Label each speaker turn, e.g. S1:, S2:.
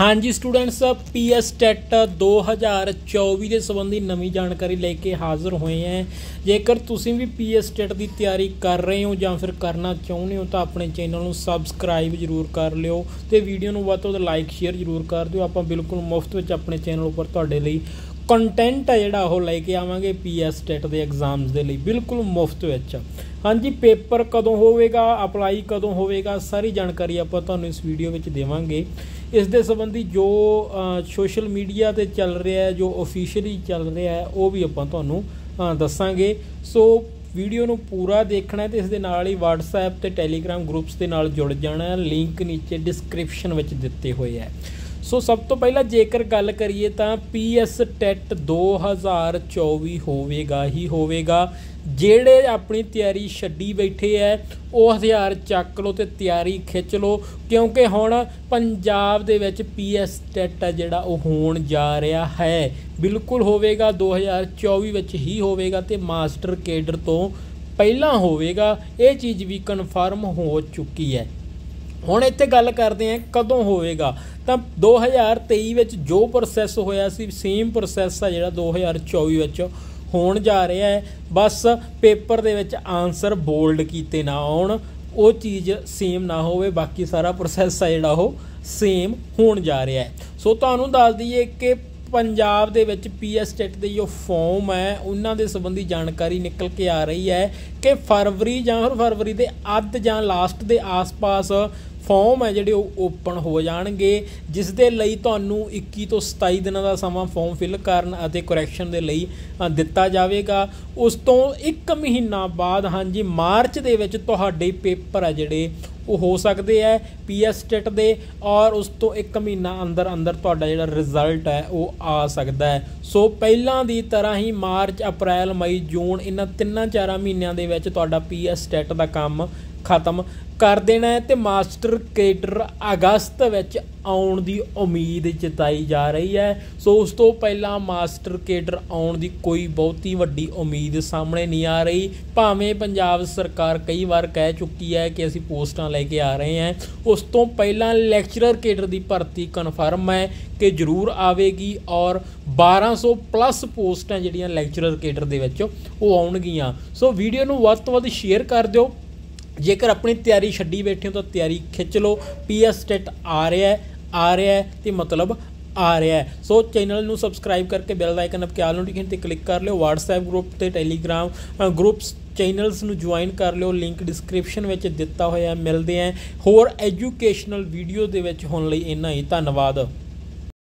S1: ਹਾਂਜੀ students, PS TET 2024 ਦੇ ਸੰਬੰਧੀ ਨਵੀਂ ਜਾਣਕਾਰੀ ਲੈ ਕੇ ਹਾਜ਼ਰ ਹੋਏ ਹਾਂ ਜੇਕਰ ਤੁਸੀਂ ਵੀ ਪੀਐਸ ਟੈਟ ਦੀ ਤਿਆਰੀ ਕਰ ਰਹੇ ਹੋ ਜਾਂ ਫਿਰ ਕਰਨਾ ਚਾਹੁੰਦੇ ਹੋ ਤਾਂ ਆਪਣੇ ਚੈਨਲ ਨੂੰ ਸਬਸਕ੍ਰਾਈਬ ਜ਼ਰੂਰ ਕਰ ਲਿਓ ਤੇ ਵੀਡੀਓ ਨੂੰ ਵੱਧ ਤੋਂ ਵੱਧ ਲਾਈਕ, ਸ਼ੇਅਰ ਜ਼ਰੂਰ ਕਰ ਦਿਓ। ਆਪਾਂ ਬਿਲਕੁਲ ਮੁਫਤ ਵਿੱਚ ਆਪਣੇ ਚੈਨਲ ਉੱਪਰ ਤੁਹਾਡੇ ਲਈ ਕੰਟੈਂਟ ਹੈ ਜਿਹੜਾ ਉਹ ਲੈ ਕੇ ਆਵਾਂਗੇ ਪੀਐਸ ਟੈਟ ਦੇ ਐਗਜ਼ਾਮਸ ਦੇ ਲਈ, ਬਿਲਕੁਲ ਮੁਫਤ ਵਿੱਚ। ਹਾਂਜੀ, ਪੇਪਰ ਕਦੋਂ ਹੋਵੇਗਾ ਅਪਲਾਈ ਕਦੋਂ ਹੋਵੇਗਾ, ਸਾਰੀ ਜਾਣਕਾਰੀ ਆਪਾਂ ਤੁਹਾਨੂੰ ਇਸ ਵੀਡੀਓ ਵਿੱਚ ਦੇਵਾਂਗੇ। ਇਸ ਦੇ ਸੰਬੰਧੀ ਜੋ ਸੋਸ਼ਲ ਮੀਡੀਆ ਤੇ ਚੱਲ ਰਿਹਾ ਹੈ, ਜੋ ਅਫੀਸ਼ੀਅਲੀ ਚੱਲ ਰਿਹਾ ਹੈ, ਉਹ ਵੀ ਆਪਾਂ ਤੁਹਾਨੂੰ ਦੱਸਾਂਗੇ। ਸੋ ਵੀਡੀਓ ਨੂੰ ਪੂਰਾ ਦੇਖਣਾ ਹੈ ਤੇ ਇਸ ਦੇ ਨਾਲ ਹੀ WhatsApp ਤੇ Telegram ਗਰੁੱਪਸ ਦੇ ਨਾਲ ਜੁੜ ਜਾਣਾ ਹੈ। ਲਿੰਕ ਨੀਚੇ ਡਿਸਕ੍ਰਿਪਸ਼ਨ ਵਿੱਚ ਦਿੱਤੇ ਹੋਏ ਹੈ। ਸੋ ਸਭ ਤੋਂ ਪਹਿਲਾਂ ਜੇਕਰ ਗੱਲ ਕਰੀਏ ਤਾਂ ਪੀਐਸ ਟੈਟ 2024 ਹੋਵੇਗਾ ਹੀ ਹੋਵੇਗਾ। ਜਿਹੜੇ ਆਪਣੀ ਤਿਆਰੀ ਛੱਡੀ ਬੈਠੇ ਐ, ਉਹ ਹਥਿਆਰ ਚੱਕ ਲਓ ਤੇ ਤਿਆਰੀ ਖਿੱਚ ਲਓ, ਕਿਉਂਕਿ ਹੁਣ ਪੰਜਾਬ ਦੇ ਵਿੱਚ ਪੀਐਸ ਟੈਟ ਆ ਜਿਹੜਾ, ਉਹ ਹੋਣ ਜਾ ਰਿਹਾ ਹੈ। ਬਿਲਕੁਲ ਹੋਵੇਗਾ 2024 ਵਿੱਚ ਹੀ ਹੋਵੇਗਾ ਤੇ ਮਾਸਟਰ ਕੇਡਰ ਤੋਂ ਪਹਿਲਾਂ ਹੋਵੇਗਾ। ਇਹ ਚੀਜ਼ ਵੀ ਕਨਫਰਮ ਹੋ ਚੁੱਕੀ ਹੈ ਹੁਣ ਇੱਥੇ ਗੱਲ ਕਰਦੇ ਆਂ ਕਦੋਂ ਹੋਵੇਗਾ। ਤਾਂ 2023 ਵਿੱਚ ਜੋ ਪ੍ਰੋਸੈਸ ਹੋਇਆ ਸੀ ਸੇਮ ਪ੍ਰੋਸੈਸ ਆ ਜਿਹੜਾ 2024 ਵਿੱਚ ਹੋਣ ਜਾ ਰਿਹਾ ਹੈ। ਬਸ ਪੇਪਰ ਦੇ ਵਿੱਚ ਆਨਸਰ ਬੋਲਡ ਕੀਤੇ ਨਾ ਆਉਣ, ਉਹ ਚੀਜ਼ ਸੇਮ ਨਾ ਹੋਵੇ, ਬਾਕੀ ਸਾਰਾ ਪ੍ਰੋਸੈਸ ਆ ਜਿਹੜਾ ਉਹ ਸੇਮ ਹੋਣ ਜਾ ਰਿਹਾ ਹੈ। ਸੋ ਤੁਹਾਨੂੰ ਦੱਸ ਦਈਏ ਕਿ ਪੰਜਾਬ ਦੇ ਵਿੱਚ ਪੀਐਸ ਟੈਟ ਦੇ ਜੋ ਫਾਰਮ ਹੈ, ਉਹਨਾਂ ਦੇ ਸੰਬੰਧੀ ਜਾਣਕਾਰੀ ਨਿਕਲ ਕੇ ਆ ਰਹੀ ਹੈ ਕਿ ਫਰਵਰੀ ਜਾਂ ਫਰਵਰੀ ਦੇ ਅੱਧ ਜਾਂ ਲਾਸਟ ਦੇ ਆਸ-ਪਾਸ ਫਾਰਮ ਹੈ ਜਿਹੜੇ ਉਹ ਓਪਨ ਹੋ ਜਾਣਗੇ, ਜਿਸ ਦੇ ਲਈ ਤੁਹਾਨੂੰ 21 ਤੋਂ 27 ਦਿਨਾਂ ਦਾ ਸਮਾਂ ਫਾਰਮ ਫਿਲ ਕਰਨ ਅਤੇ ਕਰੈਕਸ਼ਨ ਦੇ ਲਈ ਦਿੱਤਾ ਜਾਵੇਗਾ। ਉਸ ਤੋਂ 1 ਮਹੀਨਾ ਬਾਅਦ, ਹਾਂਜੀ, ਮਾਰਚ ਦੇ ਵਿੱਚ ਤੁਹਾਡੇ ਪੇਪਰ ਹੈ ਜਿਹੜੇ ਉਹ ਹੋ ਸਕਦੇ ਹੈ ਪੀਐਸ ਟੈਟ ਦੇ ਔਰ ਉਸ ਤੋਂ 1 ਮਹੀਨਾ ਅੰਦਰ ਅੰਦਰ ਤੁਹਾਡਾ ਜਿਹੜਾ ਰਿਜ਼ਲਟ ਹੈ ਉਹ ਆ ਸਕਦਾ ਹੈ। ਸੋ ਪਹਿਲਾਂ ਦੀ ਤਰ੍ਹਾਂ ਹੀ ਮਾਰਚ, ਅਪ੍ਰੈਲ, ਮਈ, ਜੂਨ ਇਹਨਾਂ ਤਿੰਨਾਂ ਚਾਰਾਂ ਮਹੀਨਿਆਂ ਦੇ ਵਿੱਚ ਤੁਹਾਡਾ ਪੀਐਸ ਟੈਟ ਦਾ ਕੰਮ ਖਤਮ ਕਰ ਦੇਣਾ ਹੈ ਤੇ ਮਾਸਟਰ ਕੇਡਰ ਅਗਸਤ ਵਿੱਚ ਆਉਣ ਦੀ ਉਮੀਦ ਜਤਾਈ ਜਾ ਰਹੀ ਹੈ। ਸੋ ਉਸ ਤੋਂ ਪਹਿਲਾਂ ਮਾਸਟਰ ਕੇਡਰ ਆਉਣ ਦੀ ਕੋਈ ਬਹੁਤੀ ਵੱਡੀ ਉਮੀਦ ਸਾਹਮਣੇ ਨਹੀਂ ਆ ਰਹੀ। ਭਾਵੇਂ ਪੰਜਾਬ ਸਰਕਾਰ ਕਈ ਵਾਰ ਕਹਿ ਚੁੱਕੀ ਹੈ ਕਿ ਅਸੀਂ ਪੋਸਟਾਂ ਲੈ ਕੇ ਆ ਰਹੇ ਹਾਂ, ਉਸ ਤੋਂ ਪਹਿਲਾਂ ਲੈਕਚਰਰ ਕੇਡਰ ਦੀ ਭਰਤੀ ਕਨਫਰਮ ਹੈ ਕਿ ਜ਼ਰੂਰ ਆਵੇਗੀ ਔਰ 1200 ਪਲੱਸ ਪੋਸਟਾਂ ਜਿਹੜੀਆਂ ਲੈਕਚਰਰ ਕੇਡਰ ਦੇ ਵਿੱਚ ਉਹ ਆਉਣਗੀਆਂ। ਸੋ ਵੀਡੀਓ ਨੂੰ ਵੱਧ ਤੋਂ ਵੱਧ ਸ਼ੇਅਰ ਕਰ ਦਿਓ। ਜੇਕਰ ਆਪਣੀ ਤਿਆਰੀ ਛੱਡੀ ਬੈਠੇ ਹੋ ਤਾਂ ਤਿਆਰੀ ਖਿੱਚ ਲਓ। ਪੀਐਸ ਟੈਟ ਆ ਰਿਹਾ ਆ ਰਿਹਾ ਹੈ ਤੇ ਮਤਲਬ ਆ ਰਿਹਾ ਸੋ ਚੈਨਲ ਨੂੰ ਸਬਸਕ੍ਰਾਈਬ ਕਰਕੇ ਬੈਲ ਆਈਕਨ ਅਪ ਕੇ ਨੋਟੀਫਿਕੇਸ਼ਨ ਤੇ ਕਲਿੱਕ ਕਰ ਲਿਓ। WhatsApp ਗਰੁੱਪ ਤੇ Telegram ਗਰੁੱਪਸ ਚੈਨਲਸ ਨੂੰ ਜੁਆਇਨ ਕਰ ਲਿਓ। ਲਿੰਕ ਡਿਸਕ੍ਰਿਪਸ਼ਨ ਵਿੱਚ ਦਿੱਤਾ ਹੋਇਆ ਮਿਲਦੇ ਆਂ ਹੋਰ ਐਜੂਕੇਸ਼ਨਲ ਵੀਡੀਓ ਦੇ ਵਿੱਚ ਹੋਣ ਲਈ ਇੰਨਾ ਹੀ। ਧੰਨਵਾਦ।